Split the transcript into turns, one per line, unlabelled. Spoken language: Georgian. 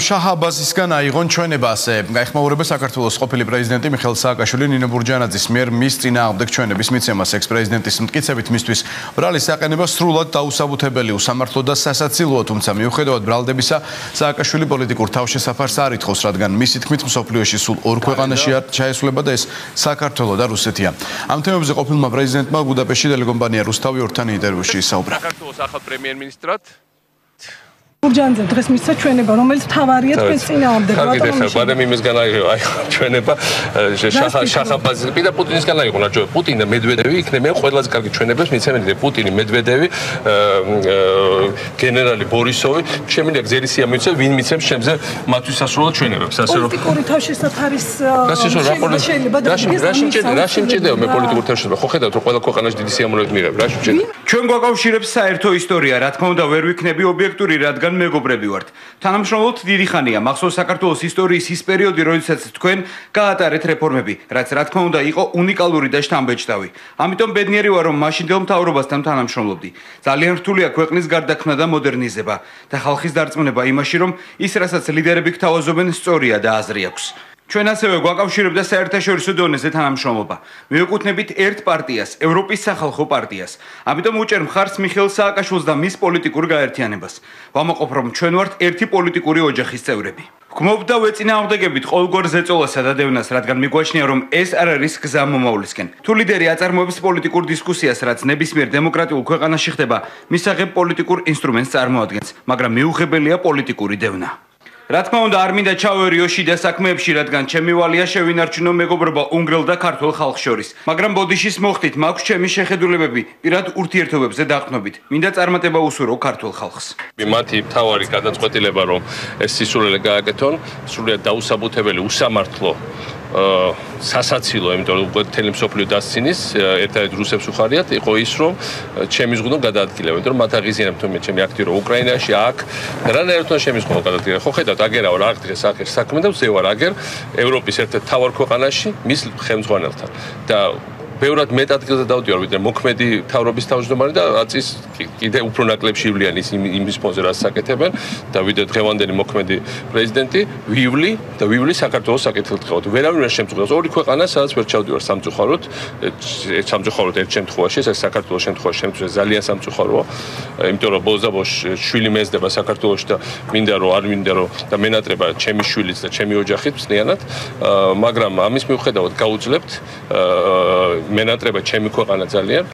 შაჰაბაზისგან აიღონ ჩვენებასე. გაიხმაურება საქართველოს ყოფილი პრეზიდენტი მიხელ სააკაშვილი ნინო ბურჯანაძის მიერ მის წინააღმდეგ ჩვენების მიცემას ექს-პრეზიდენტის მტკიცებით მისთვის ბრალის საყენება სრულად დაუსაბუთებელი უსამართლო და სასაცილოა, თუმცა მიუხედავად ბრალდებისა, სააკაშვილი პოლიტიკურ თავშესაფარს არ ითხოვს, რადგან მისი თქმით მსოფლიოში სულ ორ ქვეყანაში არ ჩაესულება და ეს საქართველო და რუსეთია. ამ თემებზე ყოფილმა პრეზიდენტმა ბუდაპეშტში ტელეკომპანია რუსთავი ორთან ინტერვიუში ისაუბრა.
საქართველოს ახალ პრემიერ-მინისტრად
გურჯანძე დღეს მისცა ჩვენება, რომელიც თავარია თქვენ წინაამდე.
კარგი, ხა ბადემ იმისგან აიღო, აი ჩვენება შახა შახაბაზი და პუტინისგან აიღო, რა ჯო პუტინ და მედვედევი იქნებიან ყველაზე კარგი ჩვენებას, მიცემენ პუტინი, მედვედევი, გენერალი ბორისოვი, შემიძლია გზელისია მიცე, ვინ მიცემს შემზე მათთვის სასრულად ჩვენებებს,
ასე რომ პოლიტიკური თავშესაფარის შეიძლება
და რა შემჭირდება მე პოლიტიკური თავშესაფარი, ხო ხედავთ რომ ყველა ქვეყანაში დიდი სიამოვნებით მიღებ, რა შემჭირდება.
ჩვენ გვაკავშირებს საერთო ისტორია, რა თქმა უნდა, ვერ ვიქნები ობიექტური, რადგან მეგობრები ვართ. თანამშრომლობთ დიდი ხანია, მახსოვს საქართველოს ისტორიის ის პერიოდი, როდესაც თქვენ გაატარეთ რეფორმები, რაც რა თქმა უნდა იყო უნიკალური და შთამბეჭდავი. ამიტომ ბედნიერი ვარ, რომ მაშინდელ მთავრობასთან თანამშრომლობდი. ძალიან რთულია ქვეყნის გარდაქმნა და მოდერნიზება და ხალხის დარწმუნება იმაში, რომ ის, რასაც ლიდერები გთავაზობენ, სწორია და აზრი აქვს. ჩვენ ასევე გვაკავშირებდა საერთაშორისო დონეზე თანამშრომლობა. მივეკუთვნებით ერთ პარტიას, ევროპის სახალხო პარტიას. ამიტომ უჭერ მხარს მიხელ სააკაშვილს და მის პოლიტიკურ გაერთიანებას. ვამაყობ, რომ ჩვენ ვართ ერთი პოლიტიკური ოჯახის წევრები. გმობ და ვეწინააღმდეგებით ყოველგვარ ზეწოლასა და დევნას, რადგან მიგვაჩნია, რომ ეს არ არის გზა მომავლისკენ. თუ ლიდერი აწარმოებს პოლიტიკურ დისკუსიას, რაც ნებისმიერ დემოკრატიულ ქვეყანაში ხდება, მისაღებ პოლიტიკურ ინსტრუმენტს წარმოადგენს, მაგრამ მიუღებელია პოლიტიკური დევნა. რა თქმა უნდა არ მინდა ჩავერიო შიდა საქმეებში რადგან ჩემი ვალია შევინარჩუნო მეგობრობა უნგრელ და ქართულ ხალხს შორის. მაგრამ ბოდიშის მოხდით მაქვს ჩემი შეხედულებები. პირად ურთიერთობებზე დაყნობით მინდა წარმატება უსურო ქართულ ხალხს.
მათი თავარი გადაწყვეტილება რომ ეს სისულელე გააკეთონ სრულიად დაუსაბუთებელი უსამართლო სასაცილო, იმიტომ რომ უკვე თელი მსოფლიო დასცინის ერთადერთ რუსებს უხარიათ, იყო ის, რომ ჩემი ზღუდო გადაადგილება, იმიტომ რომ მათ აღიზიანებთ მე ჩემი აქტიო უკრაინაში აქ, რანაირად ჩემი ზღუდო გადაადგილება. ხო ხედავთ, აგერავ რა დღეს ახერ საქმე და ვზევარ აგერ ევროპის ერთ-ერთ თავარ ქვეყანაში მის ხელმძღვანელთან და ბევრად მეტ ადგილზე დავდივარ ვიდრე მოქმედი თავრობის თავმჯდომარე და აწის კიდე უფრო ნაკლებში ივლიან ის იმის ფონზე რაც საკეთებენ და ვიდრე დღევანდელი მოქმედი პრეზიდენტი ვივლი და ვივლი საქართველოს საკეთილდღეოდ ვერავინ ვერ შემწუხებს ორი ქვეყანა სადაც ვერ ჩავდივარ სამწუხაროდ. სამწუხაროდ ერთ შემთხვევაში ეს საქართველოს შემთხვევაში შემთხვევა ძალიან სამწუხაროა. იმიტომ რომ ბოზაბოშ შვილი მეზდება საქართველოში და მინდა რომ არ მინდა რომ და მენატრება ჩემი შვილიც და ჩემი ოჯახიც ძნიანად მაგრამ ამის მიუხედავად გაუძლებთ მენატრება ჩემი ქვეყანა ძალიან